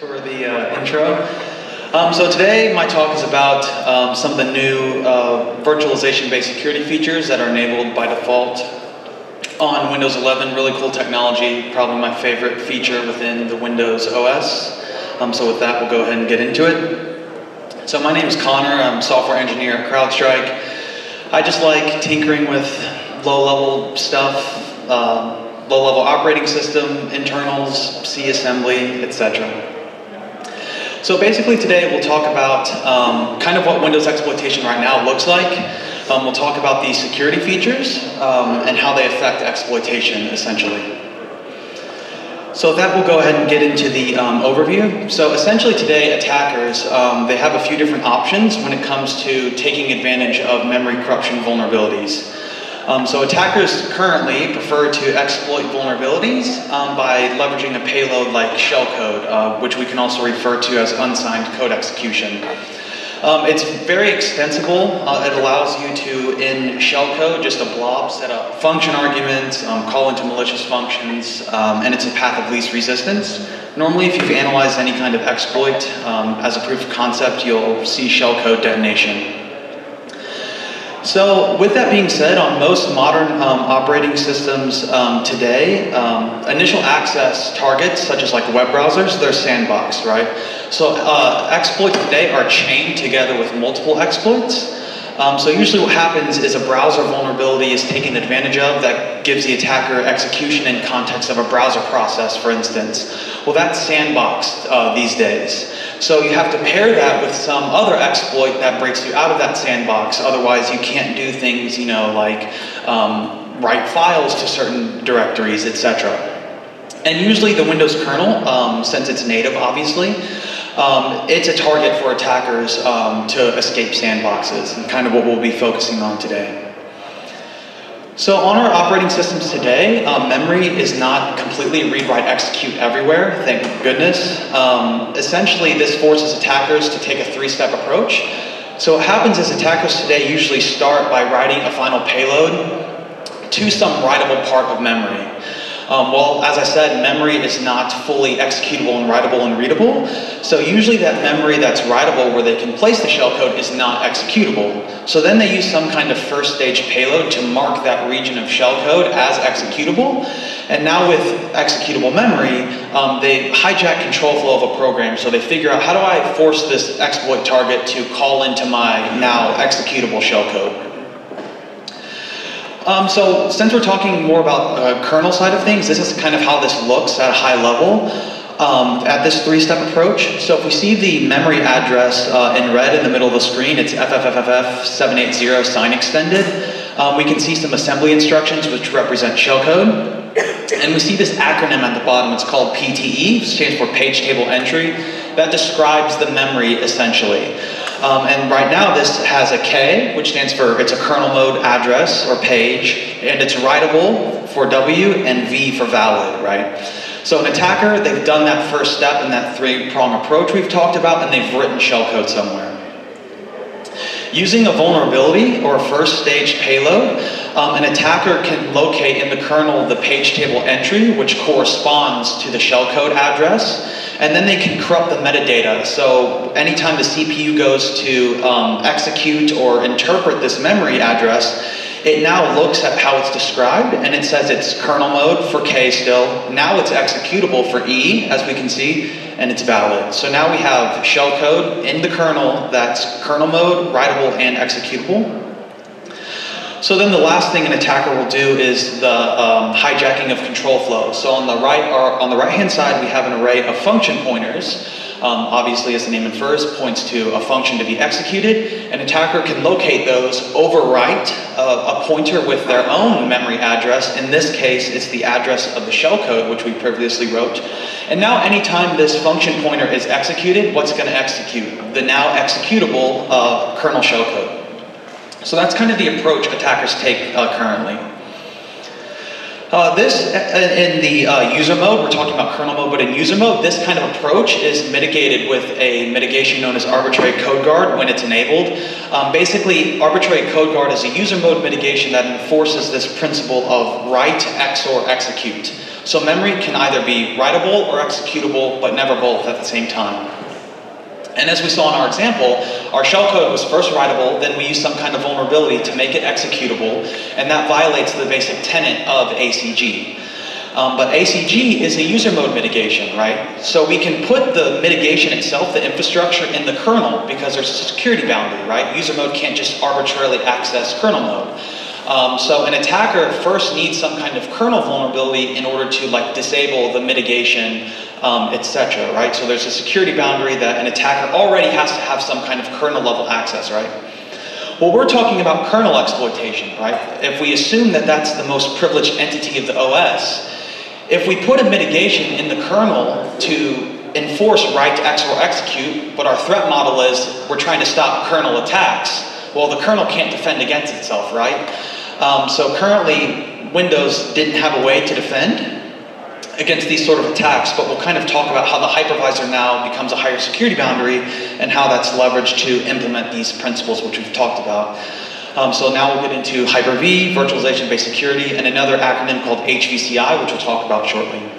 for the uh, intro. Um, so today my talk is about um, some of the new uh, virtualization-based security features that are enabled by default on Windows 11. Really cool technology, probably my favorite feature within the Windows OS. Um, so with that, we'll go ahead and get into it. So my name is Connor. I'm a software engineer at CrowdStrike. I just like tinkering with low-level stuff, um, low-level operating system, internals, C assembly, etc. So basically today we'll talk about um, kind of what Windows exploitation right now looks like. Um, we'll talk about the security features um, and how they affect exploitation essentially. So that we'll go ahead and get into the um, overview. So essentially today attackers, um, they have a few different options when it comes to taking advantage of memory corruption vulnerabilities. Um, so attackers currently prefer to exploit vulnerabilities um, by leveraging a payload like shellcode, uh, which we can also refer to as unsigned code execution. Um, it's very extensible. Uh, it allows you to, in shellcode, just a blob, set up function arguments, um, call into malicious functions, um, and it's a path of least resistance. Normally, if you've analyzed any kind of exploit um, as a proof of concept, you'll see shellcode detonation. So with that being said, on most modern um, operating systems um, today, um, initial access targets, such as like web browsers, they're sandboxed, right? So uh, exploits today are chained together with multiple exploits. Um, so usually what happens is a browser vulnerability is taken advantage of that gives the attacker execution in context of a browser process, for instance. Well, that's sandboxed uh, these days. So you have to pair that with some other exploit that breaks you out of that sandbox. Otherwise, you can't do things, you know, like um, write files to certain directories, etc. And usually the Windows kernel, um, since it's native, obviously, um, it's a target for attackers um, to escape sandboxes, and kind of what we'll be focusing on today. So on our operating systems today, um, memory is not completely read-write execute everywhere, thank goodness. Um, essentially, this forces attackers to take a three-step approach. So what happens is attackers today usually start by writing a final payload to some writable part of memory. Um, well, as I said, memory is not fully executable and writable and readable. So usually that memory that's writable where they can place the shellcode is not executable. So then they use some kind of first stage payload to mark that region of shellcode as executable. And now with executable memory, um, they hijack control flow of a program. So they figure out how do I force this exploit target to call into my now executable shellcode. Um, so since we're talking more about uh, kernel side of things, this is kind of how this looks at a high level um, at this three-step approach. So if we see the memory address uh, in red in the middle of the screen, it's FFFFF780 sign extended. Um, we can see some assembly instructions which represent shellcode. And we see this acronym at the bottom, it's called PTE, stands for page table entry. That describes the memory essentially. Um, and right now this has a K, which stands for, it's a kernel mode address or page, and it's writable for W and V for valid, right? So an attacker, they've done that first step in that three-prong approach we've talked about, and they've written shellcode somewhere. Using a vulnerability or a first stage payload, um, an attacker can locate in the kernel the page table entry, which corresponds to the shellcode address, and then they can corrupt the metadata. So anytime the CPU goes to um, execute or interpret this memory address, it now looks at how it's described and it says it's kernel mode for K still. Now it's executable for E, as we can see, and it's valid. So now we have shellcode in the kernel that's kernel mode, writable, and executable. So then the last thing an attacker will do is the um, hijacking of control flow. So on the right, or on the right-hand side, we have an array of function pointers. Um, obviously, as the name infers, points to a function to be executed. An attacker can locate those, overwrite a, a pointer with their own memory address. In this case, it's the address of the shellcode, which we previously wrote. And now anytime this function pointer is executed, what's going to execute? The now executable uh, kernel shellcode. So that's kind of the approach attackers take uh, currently. Uh, this, uh, in the uh, user mode, we're talking about kernel mode, but in user mode, this kind of approach is mitigated with a mitigation known as arbitrary code guard when it's enabled. Um, basically, arbitrary code guard is a user mode mitigation that enforces this principle of write, XOR, execute. So memory can either be writable or executable, but never both at the same time. And as we saw in our example, our shellcode was first writable, then we used some kind of vulnerability to make it executable, and that violates the basic tenet of ACG. Um, but ACG is a user mode mitigation, right? So we can put the mitigation itself, the infrastructure, in the kernel because there's a security boundary, right? User mode can't just arbitrarily access kernel mode. Um, so an attacker first needs some kind of kernel vulnerability in order to like disable the mitigation, um, etc. Right? So there's a security boundary that an attacker already has to have some kind of kernel level access, right? Well, we're talking about kernel exploitation, right? If we assume that that's the most privileged entity of the OS, if we put a mitigation in the kernel to enforce write X or execute, but our threat model is we're trying to stop kernel attacks, well, the kernel can't defend against itself, right? Um, so currently, Windows didn't have a way to defend against these sort of attacks, but we'll kind of talk about how the hypervisor now becomes a higher security boundary and how that's leveraged to implement these principles which we've talked about. Um, so now we'll get into Hyper-V, virtualization-based security, and another acronym called HVCI, which we'll talk about shortly.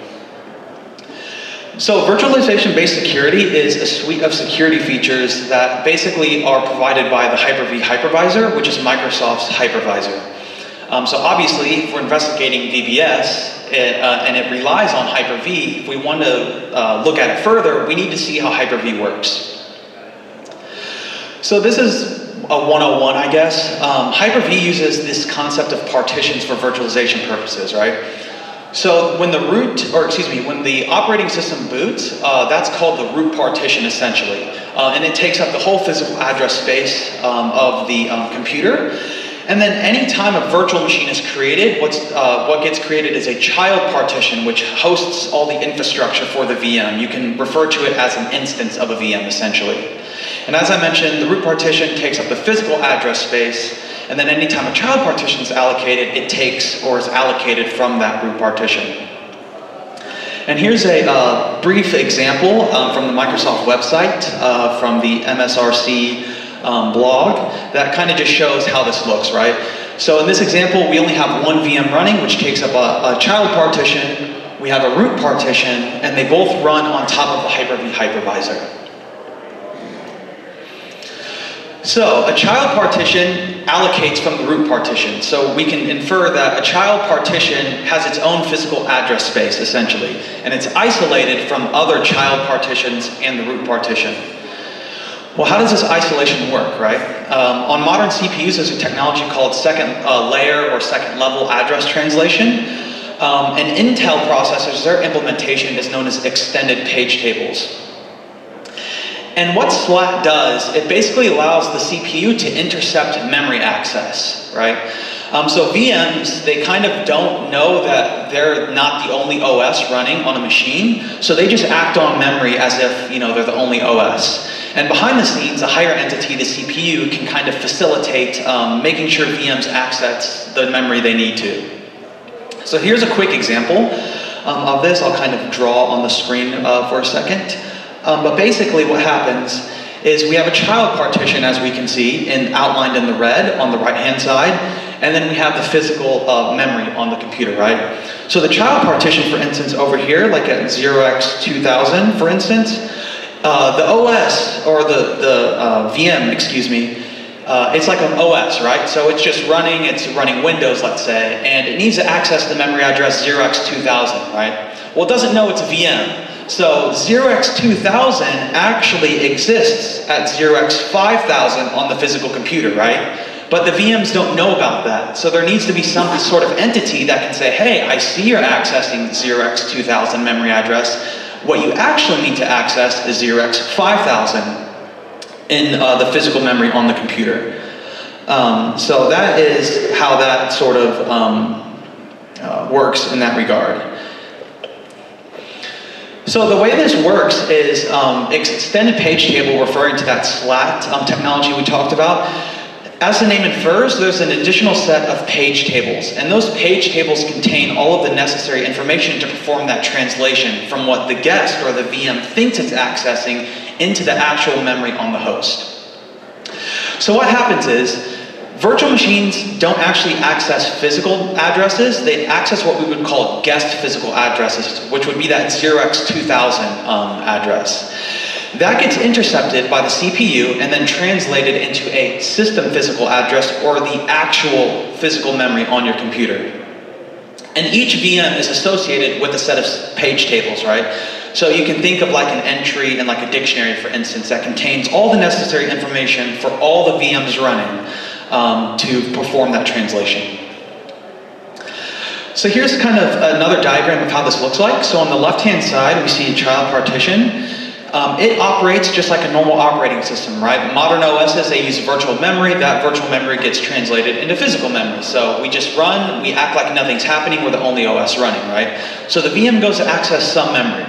So virtualization-based security is a suite of security features that basically are provided by the Hyper-V hypervisor, which is Microsoft's hypervisor. Um, so obviously, if we're investigating VBS it, uh, and it relies on Hyper-V, if we want to uh, look at it further, we need to see how Hyper-V works. So this is a 101, I guess. Um, Hyper-V uses this concept of partitions for virtualization purposes, right? So when the root, or excuse me, when the operating system boots, uh, that's called the root partition essentially. Uh, and it takes up the whole physical address space um, of the um, computer. And then anytime a virtual machine is created, uh, what gets created is a child partition which hosts all the infrastructure for the VM. You can refer to it as an instance of a VM essentially. And as I mentioned, the root partition takes up the physical address space, and then anytime a child partition is allocated, it takes or is allocated from that root partition. And here's a uh, brief example um, from the Microsoft website, uh, from the MSRC um, blog, that kind of just shows how this looks, right? So in this example, we only have one VM running, which takes up a, a child partition, we have a root partition, and they both run on top of the Hyper-V hypervisor. So a child partition allocates from the root partition. So we can infer that a child partition has its own physical address space, essentially, and it's isolated from other child partitions and the root partition. Well, how does this isolation work, right? Um, on modern CPUs, there's a technology called second uh, layer or second level address translation. Um, and Intel processors, their implementation is known as extended page tables. And what SLAT does, it basically allows the CPU to intercept memory access, right? Um, so VMs, they kind of don't know that they're not the only OS running on a machine, so they just act on memory as if you know they're the only OS. And behind the scenes, a higher entity, the CPU, can kind of facilitate um, making sure VMs access the memory they need to. So here's a quick example um, of this. I'll kind of draw on the screen uh, for a second. Um, but basically what happens is we have a child partition, as we can see, in, outlined in the red on the right-hand side, and then we have the physical uh, memory on the computer, right? So the child partition, for instance, over here, like at 0x2000, for instance, uh, the OS, or the, the uh, VM, excuse me, uh, it's like an OS, right? So it's just running, it's running Windows, let's say, and it needs to access the memory address 0x2000, right? Well, it doesn't know it's a VM. So 0x2000 actually exists at 0x5000 on the physical computer, right? But the VMs don't know about that. So there needs to be some sort of entity that can say, hey, I see you're accessing 0x2000 memory address. What you actually need to access is 0x5000 in uh, the physical memory on the computer. Um, so that is how that sort of um, uh, works in that regard. So the way this works is um, extended page table referring to that SLAT um, technology we talked about. As the name infers, there's an additional set of page tables, and those page tables contain all of the necessary information to perform that translation from what the guest or the VM thinks it's accessing into the actual memory on the host. So what happens is, Virtual machines don't actually access physical addresses, they access what we would call guest physical addresses, which would be that 0x2000 um, address. That gets intercepted by the CPU and then translated into a system physical address or the actual physical memory on your computer. And each VM is associated with a set of page tables, right? So you can think of like an entry in like a dictionary, for instance, that contains all the necessary information for all the VMs running um, to perform that translation. So here's kind of another diagram of how this looks like. So on the left-hand side, we see a child partition. Um, it operates just like a normal operating system, right? Modern OSs, they use virtual memory. That virtual memory gets translated into physical memory. So we just run, we act like nothing's happening, we're the only OS running, right? So the VM goes to access some memory.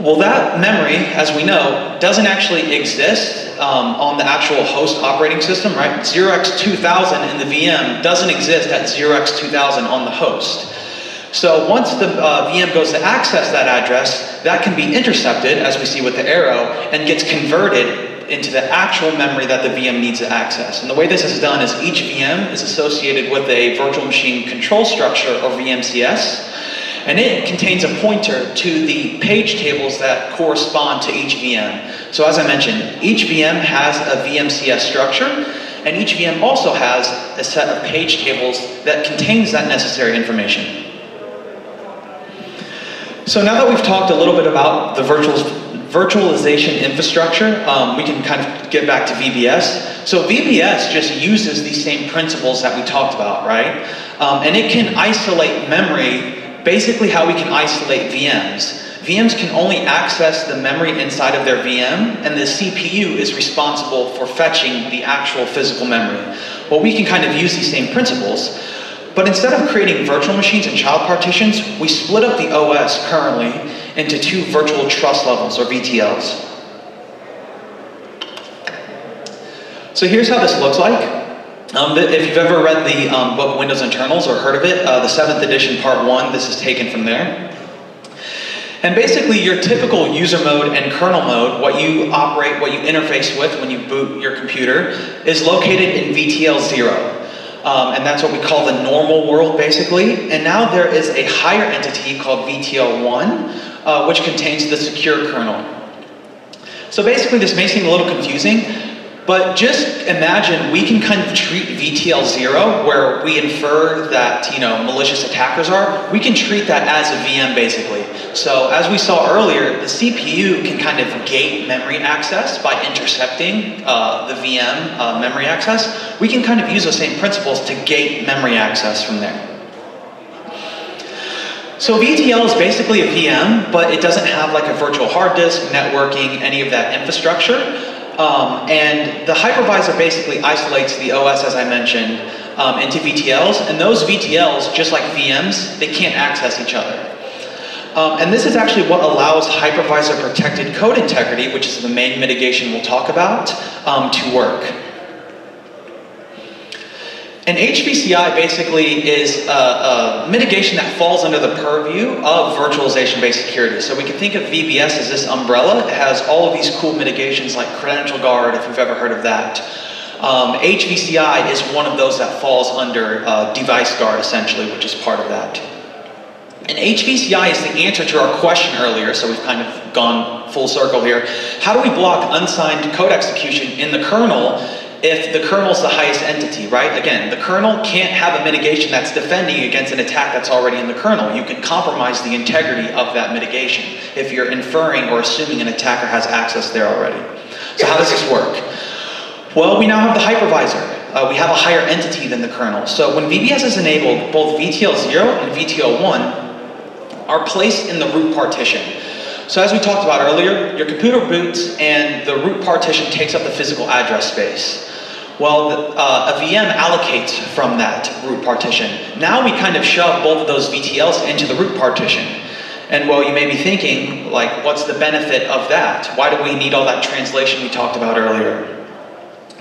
Well, that memory, as we know, doesn't actually exist um, on the actual host operating system, right? 0x2000 in the VM doesn't exist at 0x2000 on the host. So once the uh, VM goes to access that address, that can be intercepted, as we see with the arrow, and gets converted into the actual memory that the VM needs to access. And the way this is done is each VM is associated with a virtual machine control structure, or VMCS, and it contains a pointer to the page tables that correspond to each VM. So as I mentioned, each VM has a VMCS structure, and each VM also has a set of page tables that contains that necessary information. So now that we've talked a little bit about the virtual, virtualization infrastructure, um, we can kind of get back to VBS. So VBS just uses these same principles that we talked about, right? Um, and it can isolate memory basically how we can isolate VMs. VMs can only access the memory inside of their VM, and the CPU is responsible for fetching the actual physical memory. Well, we can kind of use these same principles, but instead of creating virtual machines and child partitions, we split up the OS currently into two virtual trust levels, or VTLs. So here's how this looks like. Um, if you've ever read the um, book Windows Internals or heard of it, uh, the 7th edition, part 1, this is taken from there. And basically, your typical user mode and kernel mode, what you operate, what you interface with when you boot your computer, is located in VTL 0. Um, and that's what we call the normal world, basically. And now there is a higher entity called VTL 1, uh, which contains the secure kernel. So basically, this may seem a little confusing, but just imagine we can kind of treat VTL 0, where we infer that you know malicious attackers are, we can treat that as a VM basically. So as we saw earlier, the CPU can kind of gate memory access by intercepting uh, the VM uh, memory access. We can kind of use those same principles to gate memory access from there. So VTL is basically a VM, but it doesn't have like a virtual hard disk, networking, any of that infrastructure. Um, and the hypervisor basically isolates the OS, as I mentioned, um, into VTLs. And those VTLs, just like VMs, they can't access each other. Um, and this is actually what allows hypervisor protected code integrity, which is the main mitigation we'll talk about, um, to work. And HVCI basically is a, a, mitigation that falls under the purview of virtualization-based security. So we can think of VBS as this umbrella. It has all of these cool mitigations like Credential Guard, if you've ever heard of that. Um, HVCI is one of those that falls under uh, Device Guard, essentially, which is part of that. And HVCI is the answer to our question earlier, so we've kind of gone full circle here. How do we block unsigned code execution in the kernel if the kernel is the highest entity, right? Again, the kernel can't have a mitigation that's defending against an attack that's already in the kernel. You can compromise the integrity of that mitigation if you're inferring or assuming an attacker has access there already. So how does this work? Well, we now have the hypervisor. Uh, we have a higher entity than the kernel. So when VBS is enabled, both VTL0 and VTL1 are placed in the root partition. So as we talked about earlier, your computer boots and the root partition takes up the physical address space. Well, uh, a VM allocates from that root partition. Now we kind of shove both of those VTLs into the root partition. And well, you may be thinking, like, what's the benefit of that? Why do we need all that translation we talked about earlier?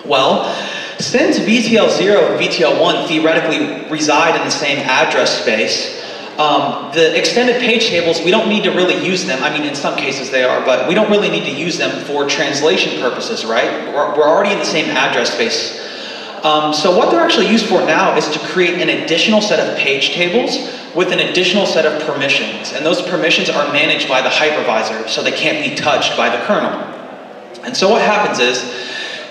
Well, since VTL0 and VTL1 theoretically reside in the same address space, um, the extended page tables, we don't need to really use them. I mean, in some cases they are, but we don't really need to use them for translation purposes, right? We're, we're already in the same address space. Um, so what they're actually used for now is to create an additional set of page tables with an additional set of permissions. And those permissions are managed by the hypervisor, so they can't be touched by the kernel. And so what happens is,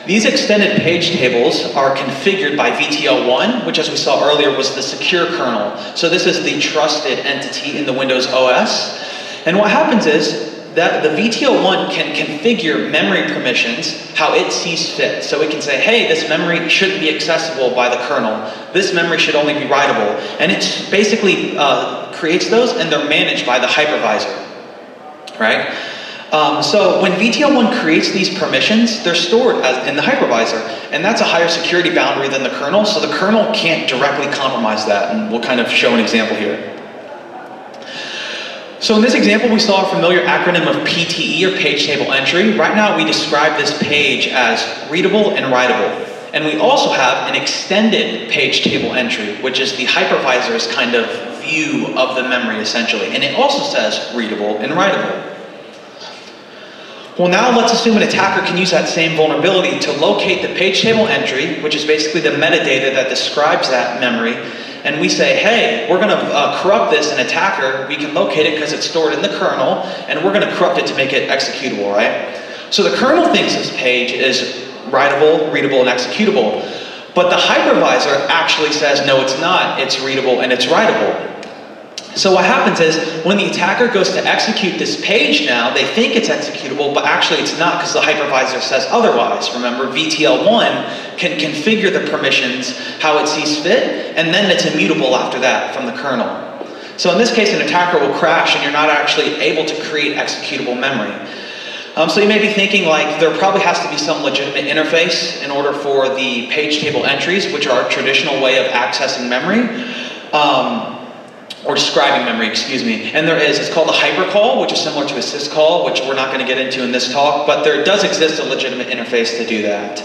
these extended page tables are configured by VTL1, which as we saw earlier was the secure kernel. So this is the trusted entity in the Windows OS. And what happens is that the VTL1 can configure memory permissions how it sees fit. So it can say, hey, this memory shouldn't be accessible by the kernel. This memory should only be writable. And it basically uh, creates those and they're managed by the hypervisor, right? Um, so when VTL1 creates these permissions, they're stored in the hypervisor, and that's a higher security boundary than the kernel, so the kernel can't directly compromise that, and we'll kind of show an example here. So in this example, we saw a familiar acronym of PTE, or page table entry. Right now, we describe this page as readable and writable. And we also have an extended page table entry, which is the hypervisor's kind of view of the memory, essentially. And it also says readable and writable. Well, now let's assume an attacker can use that same vulnerability to locate the page table entry, which is basically the metadata that describes that memory, and we say, hey, we're going to uh, corrupt this in attacker, we can locate it because it's stored in the kernel, and we're going to corrupt it to make it executable, right? So the kernel thinks this page is writable, readable, and executable. But the hypervisor actually says, no, it's not. It's readable and it's writable. So what happens is, when the attacker goes to execute this page now, they think it's executable, but actually it's not because the hypervisor says otherwise. Remember, VTL1 can configure the permissions how it sees fit, and then it's immutable after that from the kernel. So in this case, an attacker will crash and you're not actually able to create executable memory. Um, so you may be thinking like there probably has to be some legitimate interface in order for the page table entries, which are a traditional way of accessing memory. Um, or describing memory, excuse me. And there is, it's called a hypercall, which is similar to a syscall, which we're not going to get into in this talk, but there does exist a legitimate interface to do that.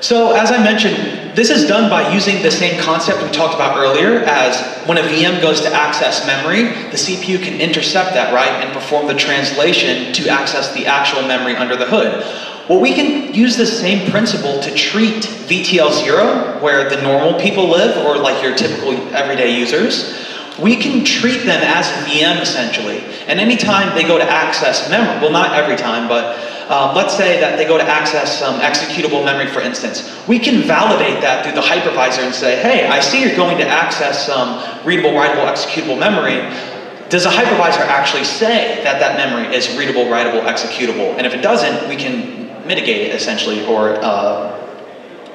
So as I mentioned, this is done by using the same concept we talked about earlier as when a VM goes to access memory, the CPU can intercept that, right, and perform the translation to access the actual memory under the hood. Well, we can use the same principle to treat VTL0, where the normal people live, or like your typical everyday users. We can treat them as VM, essentially. And anytime they go to access memory, well, not every time, but um, let's say that they go to access some executable memory, for instance. We can validate that through the hypervisor and say, hey, I see you're going to access some readable, writable, executable memory. Does the hypervisor actually say that that memory is readable, writable, executable? And if it doesn't, we can mitigate it essentially or, uh,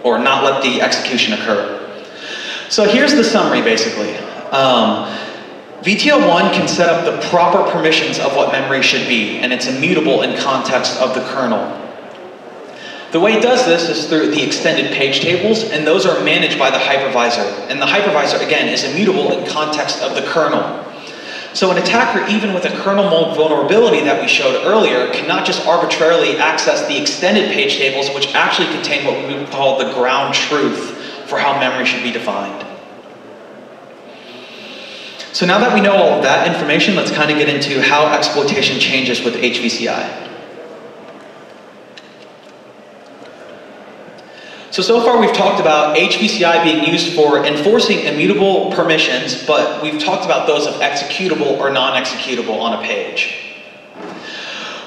or not let the execution occur. So here's the summary basically. Um, VTL1 can set up the proper permissions of what memory should be, and it's immutable in context of the kernel. The way it does this is through the extended page tables, and those are managed by the hypervisor. And the hypervisor, again, is immutable in context of the kernel. So an attacker, even with a kernel mode vulnerability that we showed earlier, cannot just arbitrarily access the extended page tables, which actually contain what we would call the ground truth for how memory should be defined. So now that we know all of that information, let's kind of get into how exploitation changes with HVCI. So, so far we've talked about HVCI being used for enforcing immutable permissions, but we've talked about those of executable or non-executable on a page.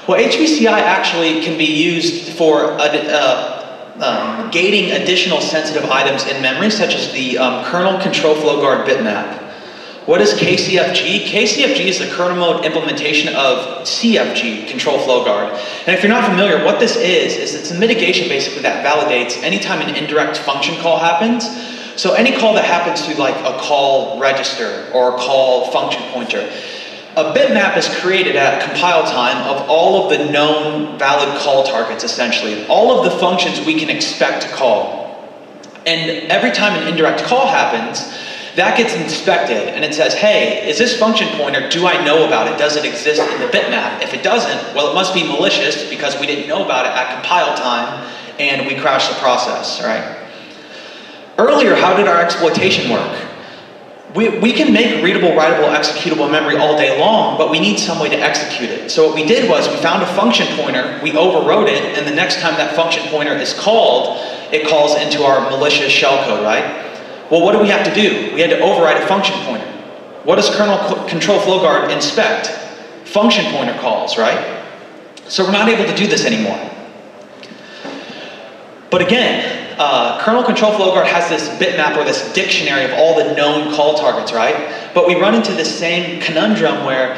Well, HVCI actually can be used for uh, um, gating additional sensitive items in memory, such as the um, kernel control flow guard bitmap. What is KCFG? KCFG is the kernel mode implementation of CFG, Control Flow Guard. And if you're not familiar, what this is, is it's a mitigation basically that validates anytime an indirect function call happens. So any call that happens through like a call register or a call function pointer, a bitmap is created at compile time of all of the known valid call targets, essentially. All of the functions we can expect to call. And every time an indirect call happens, that gets inspected and it says, hey, is this function pointer, do I know about it? Does it exist in the bitmap? If it doesn't, well, it must be malicious because we didn't know about it at compile time and we crashed the process, right? Earlier, how did our exploitation work? we, we can make readable, writable, executable memory all day long, but we need some way to execute it. So what we did was we found a function pointer, we overrode it, and the next time that function pointer is called, it calls into our malicious shellcode, right? Well, what do we have to do? We had to override a function pointer. What does kernel control flow guard inspect? Function pointer calls, right? So we're not able to do this anymore. But again, uh, kernel control flow guard has this bitmap or this dictionary of all the known call targets, right? But we run into this same conundrum where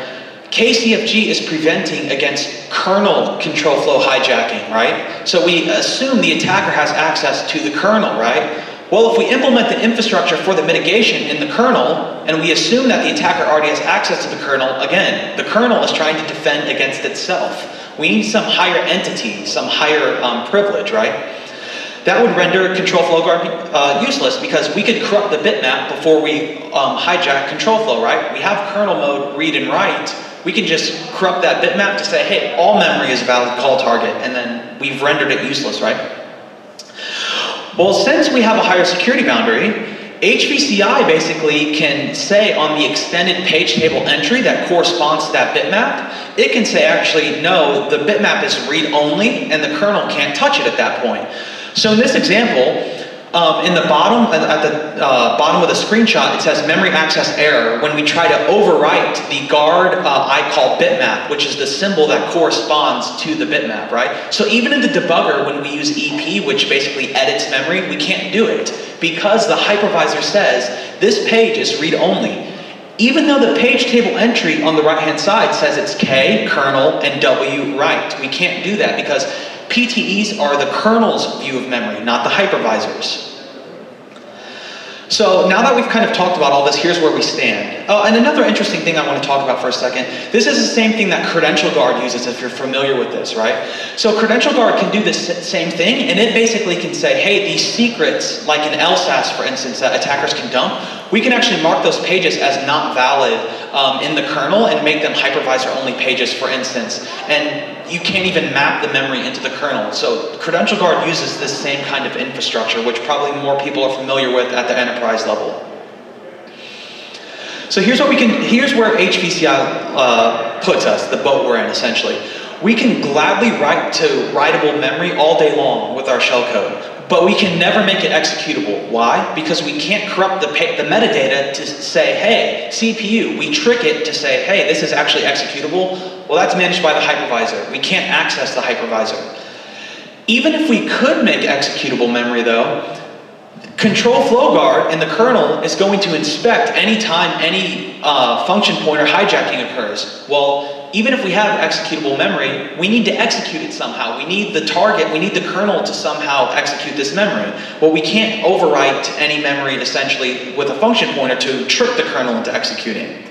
KCFG is preventing against kernel control flow hijacking, right? So we assume the attacker has access to the kernel, right? Well, if we implement the infrastructure for the mitigation in the kernel, and we assume that the attacker already has access to the kernel, again, the kernel is trying to defend against itself. We need some higher entity, some higher um, privilege, right? That would render control flow guard uh, useless because we could corrupt the bitmap before we um, hijack control flow, right? We have kernel mode read and write. We can just corrupt that bitmap to say, hey, all memory is a valid call target, and then we've rendered it useless, right? Well, since we have a higher security boundary, HVCI basically can say on the extended page table entry that corresponds to that bitmap, it can say actually, no, the bitmap is read-only and the kernel can't touch it at that point. So in this example, um, in the bottom, at the uh, bottom of the screenshot, it says memory access error when we try to overwrite the guard uh, call bitmap, which is the symbol that corresponds to the bitmap, right? So even in the debugger, when we use EP, which basically edits memory, we can't do it because the hypervisor says this page is read-only. Even though the page table entry on the right-hand side says it's K, kernel, and W write, we can't do that because PTEs are the kernel's view of memory, not the hypervisor's. So now that we've kind of talked about all this, here's where we stand. Oh, and another interesting thing I want to talk about for a second. This is the same thing that Credential Guard uses if you're familiar with this, right? So Credential Guard can do this same thing, and it basically can say, hey, these secrets, like an LSASS, for instance, that attackers can dump, we can actually mark those pages as not valid um, in the kernel and make them hypervisor-only pages, for instance. And you can't even map the memory into the kernel. So Credential Guard uses this same kind of infrastructure, which probably more people are familiar with at the enterprise level. So here's what we can, here's where HPCI uh, puts us, the boat we're in essentially. We can gladly write to writable memory all day long with our shellcode. But we can never make it executable. Why? Because we can't corrupt the, the metadata to say, hey, CPU, we trick it to say, hey, this is actually executable. Well, that's managed by the hypervisor. We can't access the hypervisor. Even if we could make executable memory though, Control flow guard in the kernel is going to inspect anytime any uh, function pointer hijacking occurs. Well, even if we have executable memory, we need to execute it somehow. We need the target, we need the kernel to somehow execute this memory. Well, we can't overwrite any memory essentially with a function pointer to trick the kernel into executing.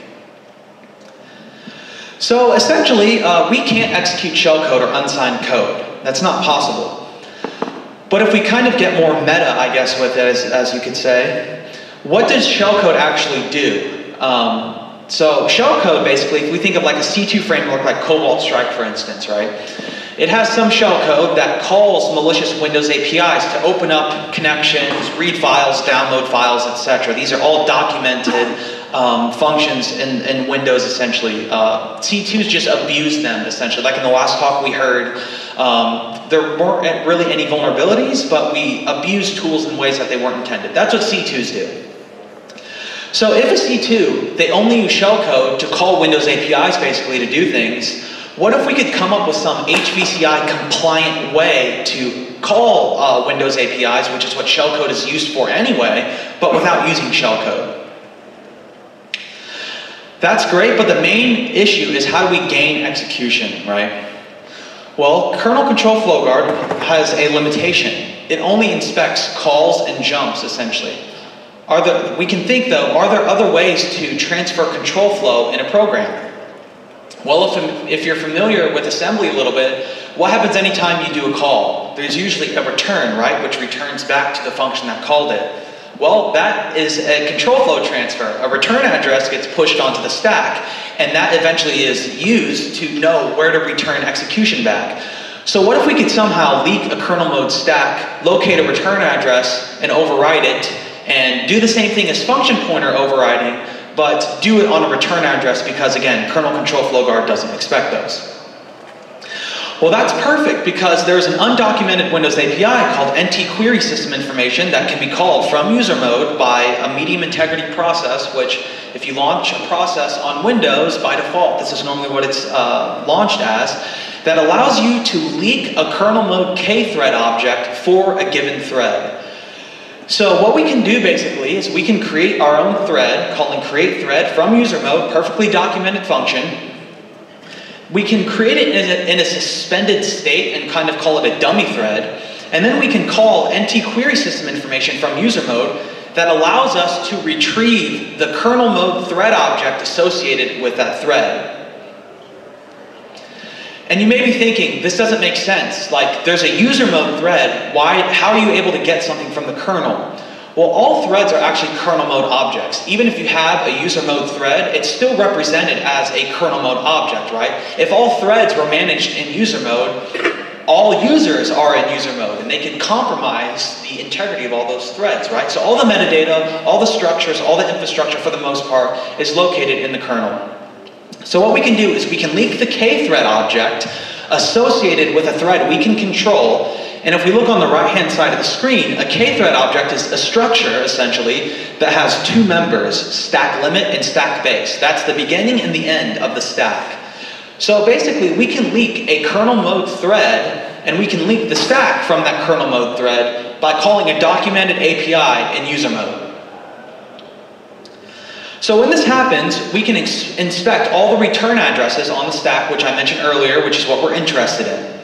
So essentially, uh, we can't execute shellcode or unsigned code. That's not possible. But if we kind of get more meta, I guess, with it, as, as you could say, what does shellcode actually do? Um, so shellcode, basically, if we think of like a C2 framework like Cobalt Strike, for instance, right? It has some shellcode that calls malicious Windows APIs to open up connections, read files, download files, etc. These are all documented um, functions in, in, Windows, essentially. Uh, C2s just abuse them, essentially. Like in the last talk we heard, um, there weren't really any vulnerabilities, but we abuse tools in ways that they weren't intended. That's what C2s do. So if a C2, they only use shellcode to call Windows APIs basically to do things, what if we could come up with some HVCI compliant way to call uh, Windows APIs, which is what shellcode is used for anyway, but without using shellcode? That's great, but the main issue is how do we gain execution, right? Well, kernel control flow guard has a limitation. It only inspects calls and jumps, essentially. Are there, we can think though, are there other ways to transfer control flow in a program? Well, if, if you're familiar with assembly a little bit, what happens anytime you do a call? There's usually a return, right, which returns back to the function that called it. Well, that is a control flow transfer. A return address gets pushed onto the stack, and that eventually is used to know where to return execution back. So what if we could somehow leak a kernel mode stack, locate a return address, and override it, and do the same thing as function pointer overriding, but do it on a return address because again, kernel control flow guard doesn't expect those. Well, that's perfect because there's an undocumented Windows API called NT Query System Information that can be called from user mode by a medium integrity process, which if you launch a process on Windows, by default, this is normally what it's uh, launched as, that allows you to leak a kernel mode K-thread object for a given thread. So what we can do basically is we can create our own thread, calling create thread from user mode, perfectly documented function, we can create it in a, in a, suspended state and kind of call it a dummy thread. And then we can call NT query system information from user mode that allows us to retrieve the kernel mode thread object associated with that thread. And you may be thinking, this doesn't make sense. Like, there's a user mode thread. Why, how are you able to get something from the kernel? Well, all threads are actually kernel mode objects. Even if you have a user mode thread, it's still represented as a kernel mode object, right? If all threads were managed in user mode, all users are in user mode and they can compromise the integrity of all those threads, right? So all the metadata, all the structures, all the infrastructure for the most part is located in the kernel. So what we can do is we can leak the K-thread object associated with a thread we can control and if we look on the right-hand side of the screen, a K-thread object is a structure, essentially, that has two members, stack limit and stack base. That's the beginning and the end of the stack. So basically, we can leak a kernel mode thread, and we can leak the stack from that kernel mode thread by calling a documented API in user mode. So when this happens, we can inspect all the return addresses on the stack, which I mentioned earlier, which is what we're interested in.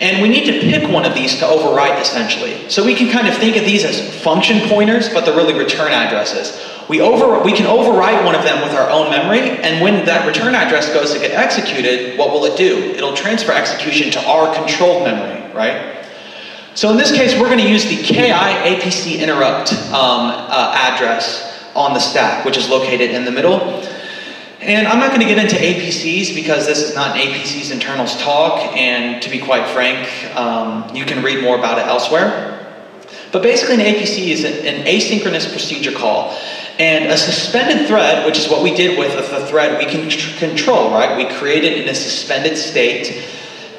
And we need to pick one of these to overwrite essentially. So we can kind of think of these as function pointers, but they're really return addresses. We, over, we can overwrite one of them with our own memory, and when that return address goes to get executed, what will it do? It'll transfer execution to our controlled memory, right? So in this case, we're going to use the KI APC interrupt um, uh, address on the stack, which is located in the middle. And I'm not going to get into APCs because this is not an APC's internals talk, and to be quite frank, um, you can read more about it elsewhere. But basically an APC is an, asynchronous procedure call. And a suspended thread, which is what we did with the thread we can control, right? We create it in a suspended state.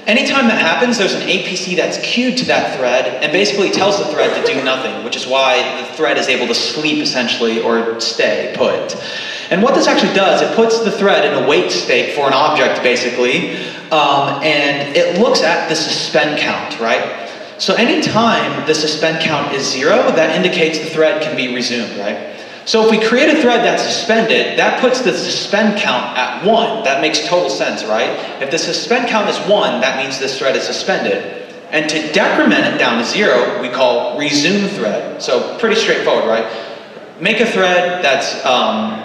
Anytime that happens, there's an APC that's queued to that thread and basically tells the thread to do nothing, which is why the thread is able to sleep essentially or stay put. And what this actually does, it puts the thread in a wait state for an object, basically, um, and it looks at the suspend count, right? So anytime the suspend count is zero, that indicates the thread can be resumed, right? So if we create a thread that's suspended, that puts the suspend count at one. That makes total sense, right? If the suspend count is one, that means this thread is suspended. And to decrement it down to zero, we call resume thread. So pretty straightforward, right? Make a thread that's um,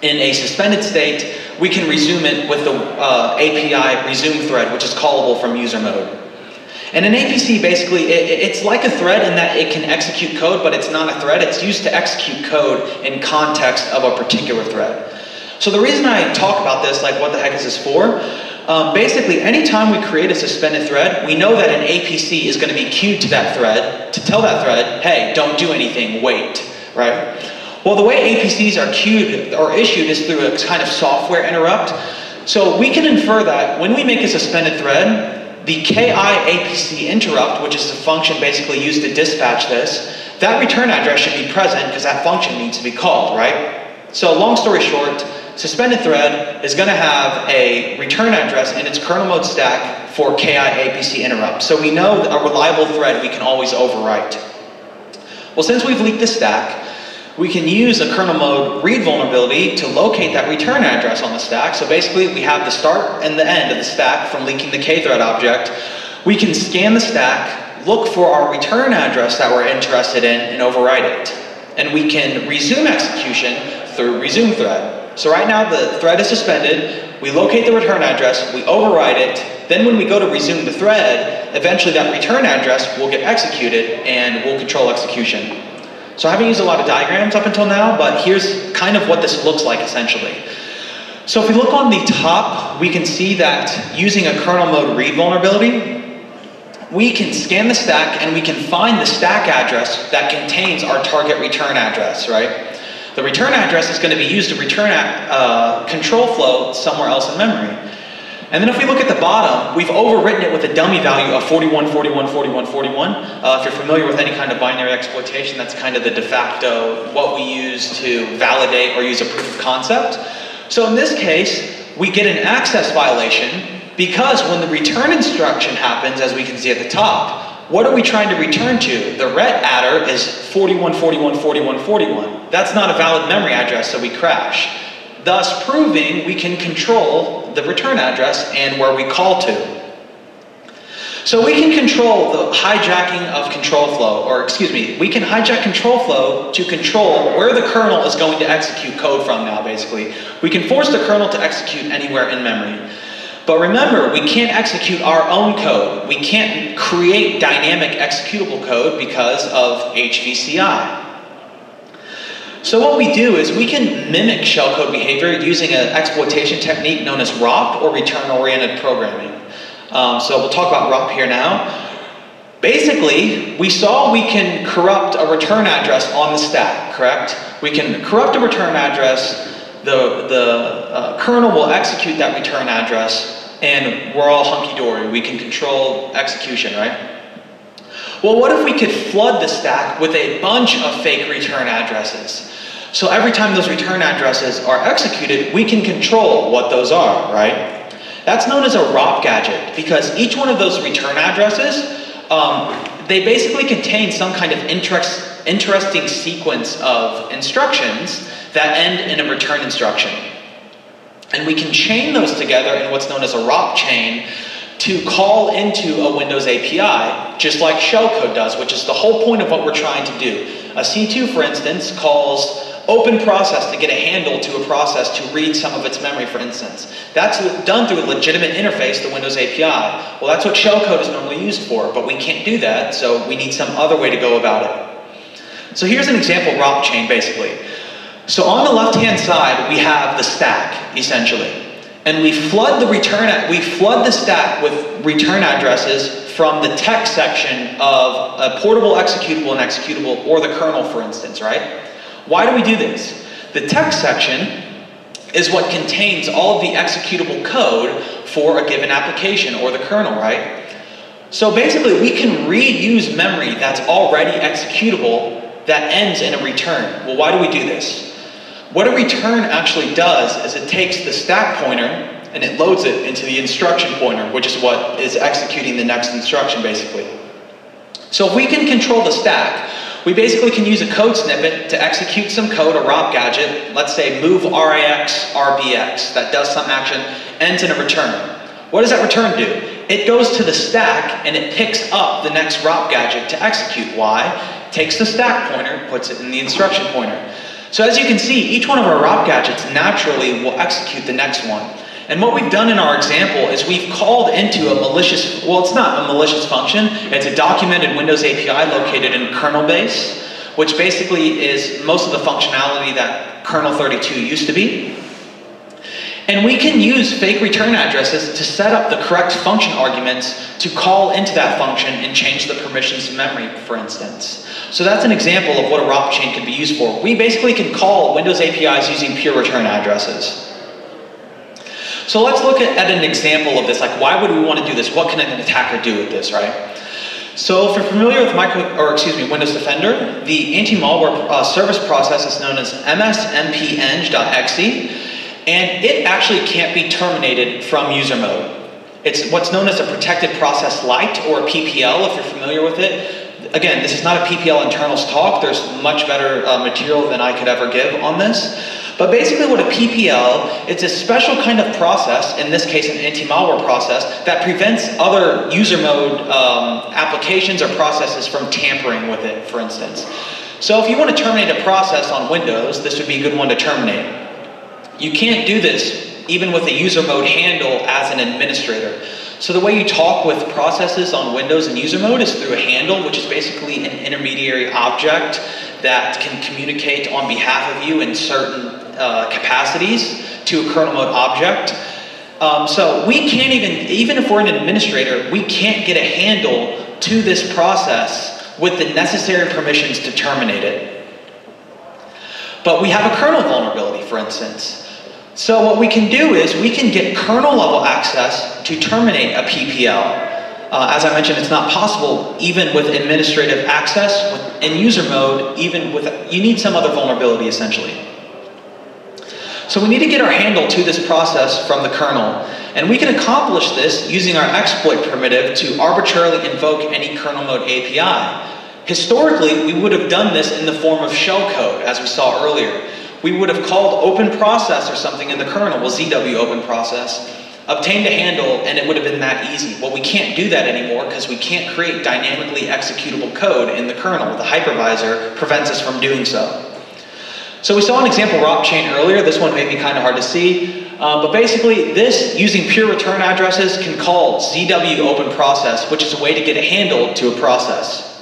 in a suspended state, we can resume it with the uh, API resume thread, which is callable from user mode. And an APC basically, it, it's like a thread in that it can execute code, but it's not a thread. It's used to execute code in context of a particular thread. So the reason I talk about this, like what the heck is this for? Um, basically, anytime we create a suspended thread, we know that an APC is going to be queued to that thread to tell that thread, hey, don't do anything, wait, right? Well, the way APCs are queued or issued is through a kind of software interrupt. So we can infer that when we make a suspended thread, the KI APC interrupt, which is the function basically used to dispatch this, that return address should be present because that function needs to be called, right? So long story short, suspended thread is going to have a return address in its kernel mode stack for KI APC interrupt. So we know a reliable thread we can always overwrite. Well, since we've leaked the stack, we can use a kernel mode read vulnerability to locate that return address on the stack. So basically, we have the start and the end of the stack from leaking the kthread object. We can scan the stack, look for our return address that we're interested in, and override it. And we can resume execution through resume thread. So right now, the thread is suspended. We locate the return address, we override it. Then when we go to resume the thread, eventually that return address will get executed and we'll control execution. So I haven't used a lot of diagrams up until now, but here's kind of what this looks like essentially. So if we look on the top, we can see that using a kernel mode read vulnerability, we can scan the stack and we can find the stack address that contains our target return address, right? The return address is going to be used to return a uh, control flow somewhere else in memory. And then if we look at the bottom, we've overwritten it with a dummy value of 41, 41, 41, 41. Uh, if you're familiar with any kind of binary exploitation, that's kind of the de facto, what we use to validate or use a proof of concept. So in this case, we get an access violation because when the return instruction happens, as we can see at the top, what are we trying to return to? The ret adder is 41, 41, 41, 41. That's not a valid memory address, so we crash. Thus proving we can control the return address and where we call to. So we can control the hijacking of control flow, or excuse me, we can hijack control flow to control where the kernel is going to execute code from now, basically. We can force the kernel to execute anywhere in memory. But remember, we can't execute our own code. We can't create dynamic executable code because of HVCI. So what we do is we can mimic shellcode behavior using an exploitation technique known as ROP, or return-oriented programming. Um, so we'll talk about ROP here now. Basically, we saw we can corrupt a return address on the stack, correct? We can corrupt a return address the, the uh, kernel will execute that return address and we're all hunky-dory. We can control execution, right? Well, what if we could flood the stack with a bunch of fake return addresses? So every time those return addresses are executed, we can control what those are, right? That's known as a ROP gadget because each one of those return addresses, um, they basically contain some kind of interest, interesting sequence of instructions that end in a return instruction. And we can chain those together in what's known as a ROP chain to call into a Windows API, just like shellcode does, which is the whole point of what we're trying to do. A C2, for instance, calls open process to get a handle to a process to read some of its memory, for instance. That's done through a legitimate interface, the Windows API. Well, that's what shellcode is normally used for, but we can't do that, so we need some other way to go about it. So here's an example ROP chain, basically. So on the left-hand side, we have the stack, essentially. And we flood the return, we flood the stack with return addresses from the text section of a portable executable and executable, or the kernel, for instance, right? Why do we do this? The text section is what contains all of the executable code for a given application or the kernel, right? So basically, we can reuse memory that's already executable that ends in a return. Well, why do we do this? What a return actually does is it takes the stack pointer and it loads it into the instruction pointer, which is what is executing the next instruction, basically. So if we can control the stack, we basically can use a code snippet to execute some code, a ROP gadget, let's say move RAX, RBX, that does some action, ends in a return. What does that return do? It goes to the stack and it picks up the next ROP gadget to execute. Why? Takes the stack pointer, puts it in the instruction pointer. So as you can see, each one of our ROP gadgets naturally will execute the next one. And what we've done in our example is we've called into a malicious, well, it's not a malicious function, it's a documented Windows API located in kernel base, which basically is most of the functionality that kernel 32 used to be. And we can use fake return addresses to set up the correct function arguments to call into that function and change the permissions to memory, for instance. So that's an example of what a ROP chain can be used for. We basically can call Windows APIs using pure return addresses. So let's look at, at an example of this, like why would we want to do this? What can an attacker do with this, right? So if you're familiar with micro, or excuse me, Windows Defender, the anti-malware uh, service process is known as msmpeng.exe. And it actually can't be terminated from user mode. It's what's known as a protected process light or PPL if you're familiar with it. Again, this is not a PPL internals talk. There's much better uh, material than I could ever give on this. But basically what a PPL, it's a special kind of process, in this case an anti-malware process, that prevents other user mode um, applications or processes from tampering with it, for instance. So if you want to terminate a process on Windows, this would be a good one to terminate. You can't do this even with a user mode handle as an administrator. So the way you talk with processes on Windows in user mode is through a handle, which is basically an intermediary object that can communicate on behalf of you in certain uh, capacities to a kernel mode object. Um, so we can't even, even if we're an administrator, we can't get a handle to this process with the necessary permissions to terminate it. But we have a kernel vulnerability, for instance. So what we can do is we can get kernel level access to terminate a PPL. Uh, as I mentioned, it's not possible even with administrative access in user mode, even with, you need some other vulnerability essentially. So we need to get our handle to this process from the kernel. And we can accomplish this using our exploit primitive to arbitrarily invoke any kernel mode API. Historically, we would have done this in the form of shellcode, as we saw earlier. We would have called open process or something in the kernel, well, ZW open process, obtained a handle, and it would have been that easy. Well, we can't do that anymore because we can't create dynamically executable code in the kernel. The hypervisor prevents us from doing so. So we saw an example ROP chain earlier. This one may be kind of hard to see. Uh, but basically, this, using pure return addresses, can call ZW open process, which is a way to get a handle to a process.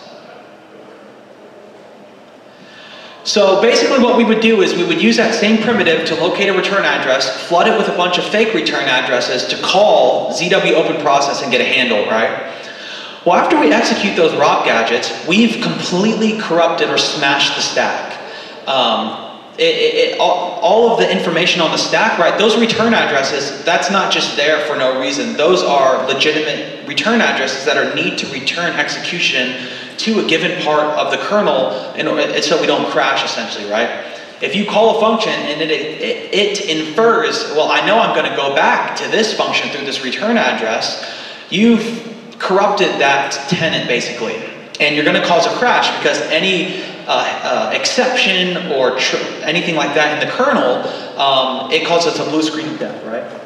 So basically what we would do is we would use that same primitive to locate a return address, flood it with a bunch of fake return addresses to call ZW open process and get a handle, right? Well, after we execute those ROP gadgets, we've completely corrupted or smashed the stack. Um, it, it, it, all, all, of the information on the stack, right, those return addresses, that's not just there for no reason. Those are legitimate return addresses that are need to return execution to a given part of the kernel in, order, so we don't crash essentially, right? If you call a function and it, it, it infers, well, I know I'm going to go back to this function through this return address, you've corrupted that tenant basically. And you're going to cause a crash because any uh, uh, exception or anything like that in the kernel, um, it causes a blue screen death, right?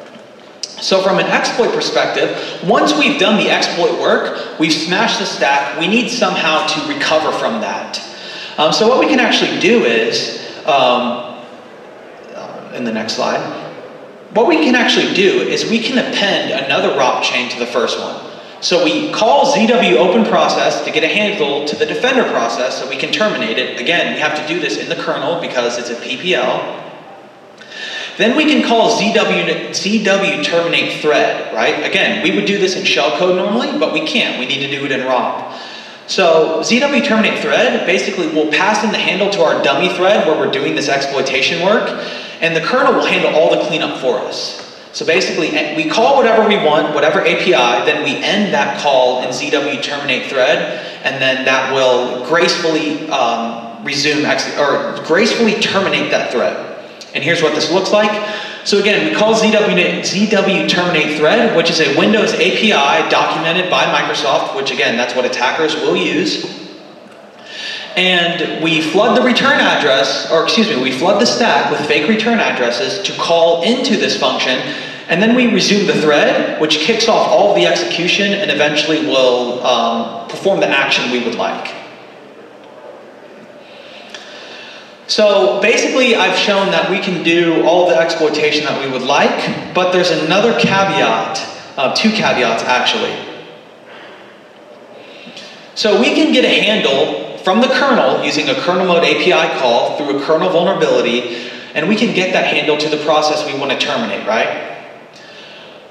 So from an exploit perspective, once we've done the exploit work, we've smashed the stack, we need somehow to recover from that. Um, so what we can actually do is, um, uh, in the next slide, what we can actually do is we can append another ROP chain to the first one. So we call ZW open process to get a handle to the defender process so we can terminate it. Again, we have to do this in the kernel because it's a PPL. Then we can call ZW, ZW terminate thread, right? Again, we would do this in shellcode normally, but we can't. We need to do it in ROP. So ZW terminate thread basically will pass in the handle to our dummy thread where we're doing this exploitation work, and the kernel will handle all the cleanup for us. So basically, eh, we call whatever we want, whatever API, then we end that call in ZW terminate thread, and then that will gracefully um, resume, or gracefully terminate that thread. And here's what this looks like. So again, we call ZW, ZW terminate thread, which is a Windows API documented by Microsoft, which again, that's what attackers will use. And we flood the return address, or excuse me, we flood the stack with fake return addresses to call into this function, and then we resume the thread, which kicks off all of the execution and eventually will um, perform the action we would like. So basically I've shown that we can do all the exploitation that we would like, but there's another caveat, uh, two caveats actually. So we can get a handle from the kernel using a kernel mode API call through a kernel vulnerability, and we can get that handle to the process we want to terminate, right?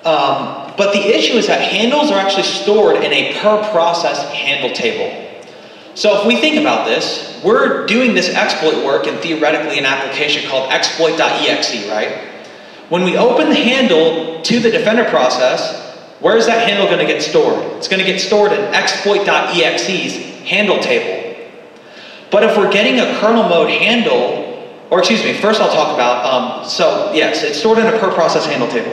Um, but the issue is that handles are actually stored in a per process handle table. So if we think about this, we're doing this exploit work in theoretically an application called exploit.exe, right? When we open the handle to the defender process, where is that handle going to get stored? It's going to get stored in exploit.exe's handle table. But if we're getting a kernel mode handle, or excuse me, first I'll talk about, um, so yes, it's stored in a per process handle table.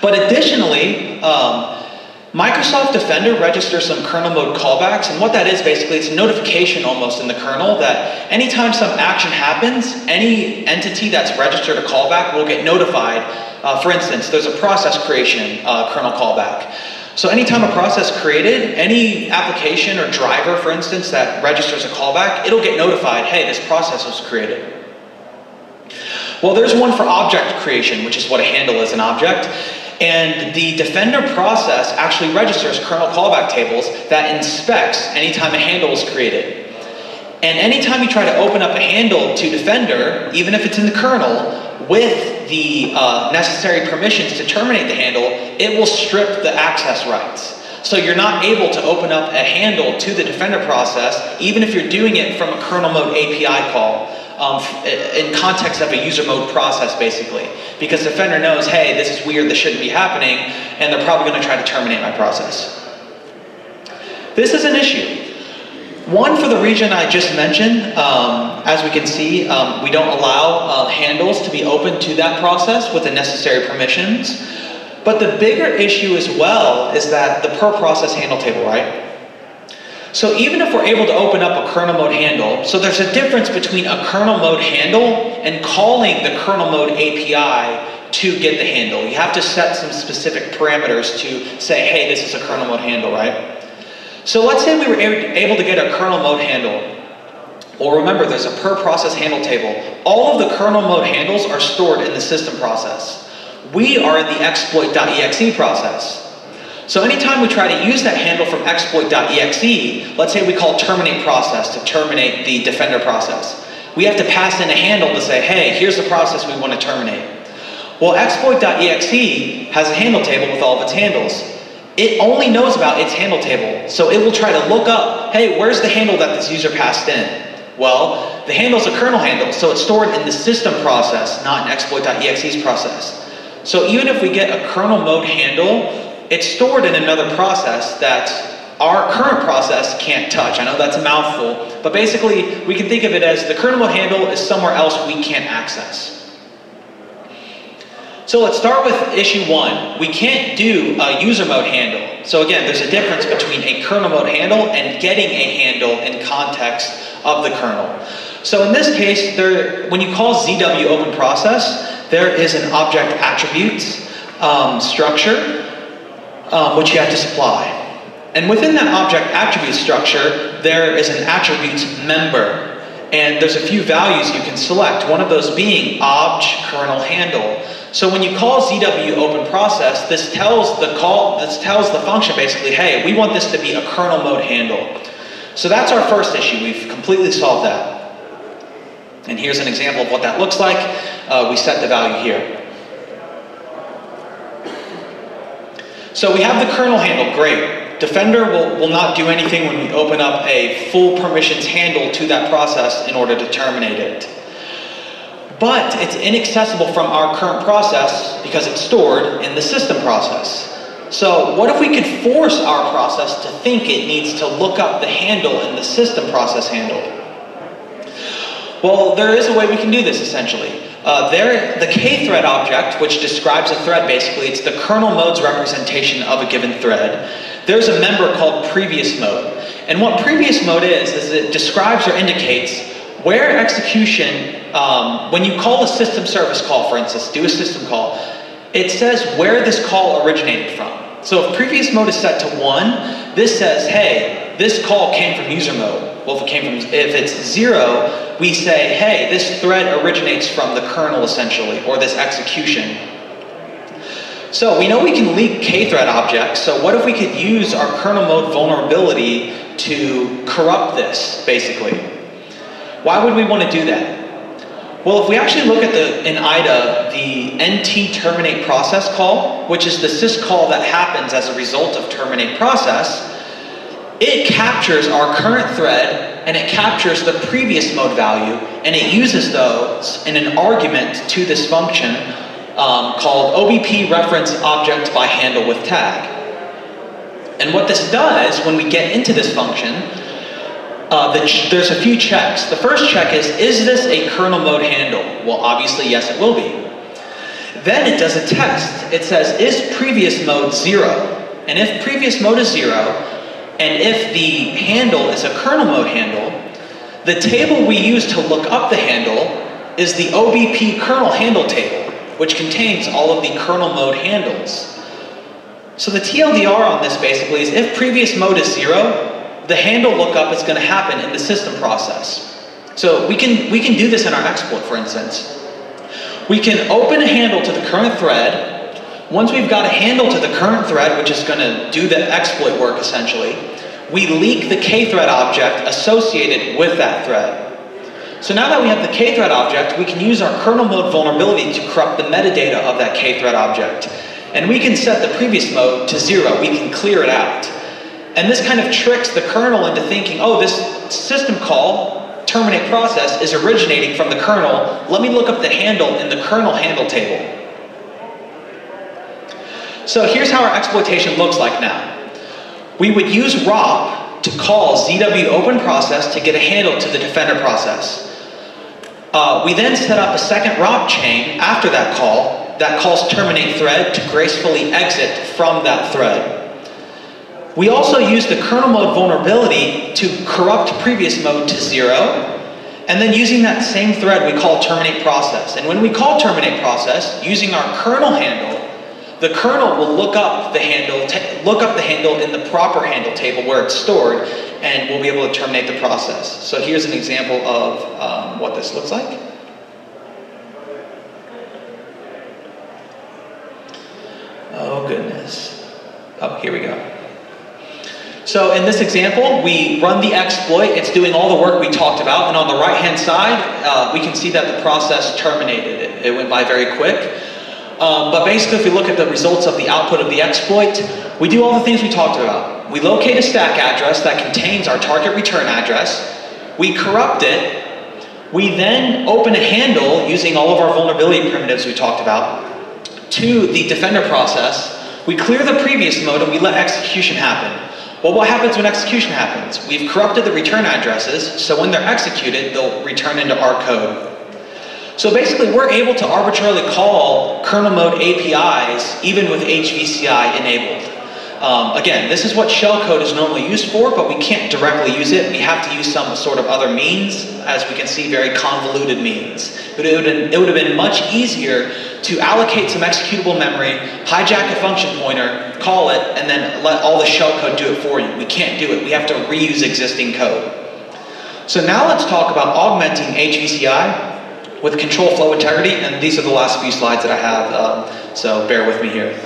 But additionally, um, Microsoft Defender registers some kernel mode callbacks, and what that is basically, it's a notification almost in the kernel that anytime some action happens, any entity that's registered a callback will get notified. Uh, for instance, there's a process creation uh, kernel callback. So anytime a process created, any application or driver, for instance, that registers a callback, it'll get notified, hey, this process was created. Well, there's one for object creation, which is what a handle is an object. And the Defender process actually registers kernel callback tables that inspects anytime a handle is created. And anytime you try to open up a handle to Defender, even if it's in the kernel, with the uh, necessary permissions to terminate the handle, it will strip the access rights. So you're not able to open up a handle to the Defender process, even if you're doing it from a kernel mode API call, um, in context of a user mode process, basically. Because the Defender knows, hey, this is weird, this shouldn't be happening, and they're probably going to try to terminate my process. This is an issue. One for the region I just mentioned, um, as we can see, um, we don't allow uh, handles to be open to that process with the necessary permissions. But the bigger issue as well is that the per process handle table, right? So even if we're able to open up a kernel mode handle, so there's a difference between a kernel mode handle and calling the kernel mode API to get the handle. You have to set some specific parameters to say, hey, this is a kernel mode handle, right? So let's say we were able to get a kernel mode handle. Well, remember, there's a per process handle table. All of the kernel mode handles are stored in the system process. We are in the exploit.exe process. So anytime we try to use that handle from exploit.exe, let's say we call terminate process to terminate the defender process. We have to pass in a handle to say, hey, here's the process we want to terminate. Well, exploit.exe has a handle table with all of its handles it only knows about its handle table. So it will try to look up, hey, where's the handle that this user passed in? Well, the handle is a kernel handle, so it's stored in the system process, not in exploit.exe's process. So even if we get a kernel mode handle, it's stored in another process that our current process can't touch. I know that's a mouthful, but basically we can think of it as the kernel handle is somewhere else we can't access. So let's start with issue one. We can't do a user mode handle. So again, there's a difference between a kernel mode handle and getting a handle in context of the kernel. So in this case, there, when you call ZW open process, there is an object attributes um, structure um, which you have to supply. And within that object attribute structure, there is an attributes member. And there's a few values you can select, one of those being obj kernel handle. So when you call ZW open process, this tells the call, this tells the function basically, hey, we want this to be a kernel mode handle. So that's our first issue. We've completely solved that. And here's an example of what that looks like. Uh, we set the value here. So we have the kernel handle, great. Defender will, will not do anything when we open up a full permissions handle to that process in order to terminate it but it's inaccessible from our current process because it's stored in the system process. So what if we could force our process to think it needs to look up the handle in the system process handle? Well, there is a way we can do this essentially. Uh, there, the kthread object, which describes a thread basically, it's the kernel mode's representation of a given thread. There's a member called previous mode. And what previous mode is, is it describes or indicates where execution um, when you call a system service call, for instance, do a system call, it says where this call originated from. So if previous mode is set to one, this says, hey, this call came from user mode. Well, if it came from, if it's zero, we say, hey, this thread originates from the kernel essentially, or this execution. So we know we can leak kthread objects, so what if we could use our kernel mode vulnerability to corrupt this, basically? Why would we want to do that? Well, if we actually look at the in IDA, the NT terminate process call, which is the syscall that happens as a result of terminate process, it captures our current thread and it captures the previous mode value and it uses those in an argument to this function um, called OBP reference object by handle with tag. And what this does when we get into this function uh, the there's a few checks. The first check is, is this a kernel mode handle? Well, obviously, yes, it will be. Then it does a test. It says, is previous mode zero? And if previous mode is zero, and if the handle is a kernel mode handle, the table we use to look up the handle is the OBP kernel handle table, which contains all of the kernel mode handles. So the TLDR on this basically is if previous mode is zero, the handle lookup is going to happen in the system process. So we can, we can do this in our exploit, for instance. We can open a handle to the current thread. Once we've got a handle to the current thread, which is going to do the exploit work, essentially, we leak the kthread object associated with that thread. So now that we have the K-thread object, we can use our kernel mode vulnerability to corrupt the metadata of that K-thread object. And we can set the previous mode to zero. We can clear it out. And this kind of tricks the kernel into thinking, oh, this system call, terminate process, is originating from the kernel. Let me look up the handle in the kernel handle table. So here's how our exploitation looks like now. We would use ROP to call ZW open process to get a handle to the defender process. Uh, we then set up a second ROP chain after that call that calls terminate thread to gracefully exit from that thread. We also use the kernel mode vulnerability to corrupt previous mode to zero, and then using that same thread we call terminate process. And when we call terminate process, using our kernel handle, the kernel will look up the handle, look up the handle in the proper handle table where it's stored, and we'll be able to terminate the process. So here's an example of um, what this looks like. Oh goodness. Oh, here we go. So in this example, we run the exploit. It's doing all the work we talked about. And on the right-hand side, uh, we can see that the process terminated. It, it went by very quick. Um, but basically, if we look at the results of the output of the exploit, we do all the things we talked about. We locate a stack address that contains our target return address. We corrupt it. We then open a handle using all of our vulnerability primitives we talked about to the defender process. We clear the previous mode and we let execution happen. Well, what happens when execution happens? We've corrupted the return addresses, so when they're executed, they'll return into our code. So basically, we're able to arbitrarily call kernel mode APIs even with HVCI enabled. Um, again, this is what shellcode is normally used for, but we can't directly use it. We have to use some sort of other means, as we can see, very convoluted means. But it would, it would have been much easier to allocate some executable memory, hijack a function pointer, call it, and then let all the shellcode do it for you. We can't do it. We have to reuse existing code. So now let's talk about augmenting HVCI with control flow integrity, and these are the last few slides that I have, um, so bear with me here.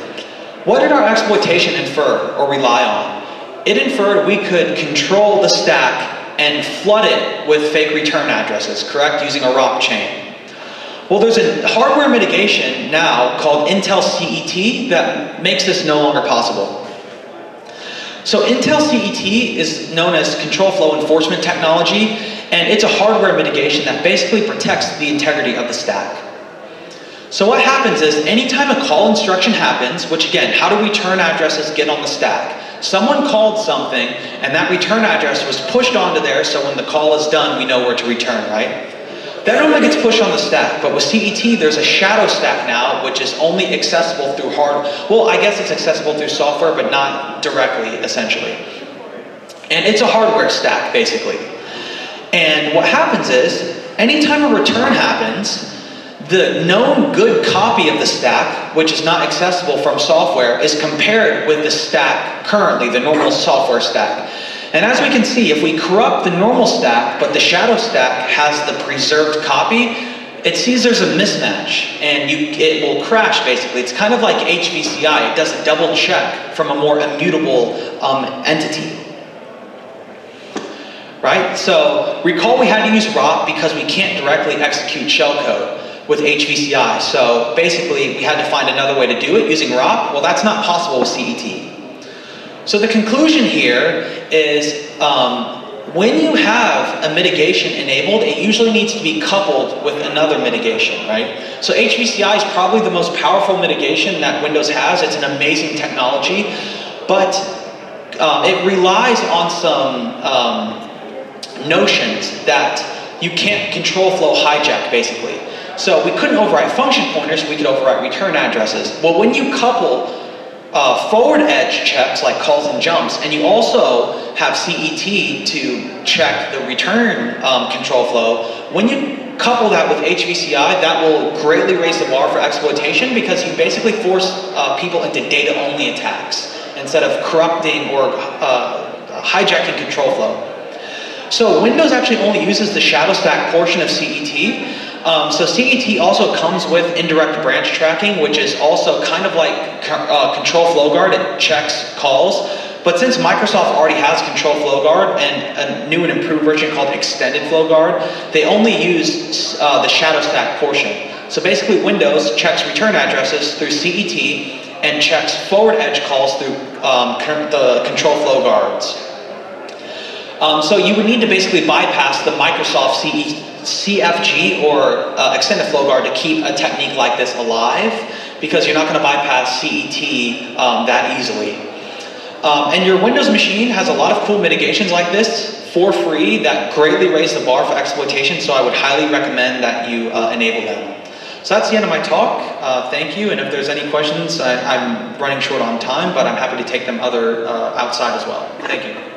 What did our exploitation infer or rely on? It inferred we could control the stack and flood it with fake return addresses, correct, using a ROP chain. Well, there's a hardware mitigation now called Intel CET that makes this no longer possible. So Intel CET is known as control flow enforcement technology, and it's a hardware mitigation that basically protects the integrity of the stack. So what happens is anytime a call instruction happens, which again, how do return addresses get on the stack? Someone called something and that return address was pushed onto there so when the call is done, we know where to return, right? That normally gets pushed on the stack, but with CET, there's a shadow stack now, which is only accessible through hard, well, I guess it's accessible through software, but not directly, essentially. And it's a hardware stack, basically. And what happens is, anytime a return happens, the known good copy of the stack, which is not accessible from software, is compared with the stack currently, the normal software stack. And as we can see, if we corrupt the normal stack, but the shadow stack has the preserved copy, it sees there's a mismatch and you, it will crash basically. It's kind of like HVCI. It does a double check from a more immutable um, entity right? So recall we had to use ROP because we can't directly execute shellcode with HVCI. So basically we had to find another way to do it using ROP. Well, that's not possible with CET. So the conclusion here is um, when you have a mitigation enabled, it usually needs to be coupled with another mitigation, right? So HVCI is probably the most powerful mitigation that Windows has. It's an amazing technology, but uh, it relies on some um, notions that you can't control flow hijack, basically. So we couldn't overwrite function pointers, we could overwrite return addresses. Well, when you couple uh, forward edge checks like calls and jumps, and you also have CET to check the return um, control flow, when you couple that with HVCI, that will greatly raise the bar for exploitation because you basically force uh, people into data-only attacks instead of corrupting or uh, hijacking control flow. So Windows actually only uses the shadow stack portion of CET. Um, so CET also comes with indirect branch tracking, which is also kind of like uh, control flow guard. It checks calls. But since Microsoft already has Control Flow Guard and a new and improved version called Extended Flow Guard, they only use uh, the shadow stack portion. So basically Windows checks return addresses through CET and checks forward edge calls through um, the Control Flow Guards. Um, so you would need to basically bypass the Microsoft CE CFG or uh, Extended Flow Guard to keep a technique like this alive because you're not going to bypass CET um, that easily. Um, and your Windows machine has a lot of cool mitigations like this for free that greatly raise the bar for exploitation, so I would highly recommend that you uh, enable them. So that's the end of my talk. Uh, thank you, and if there's any questions, I, am running short on time, but I'm happy to take them other uh, outside as well. Thank you.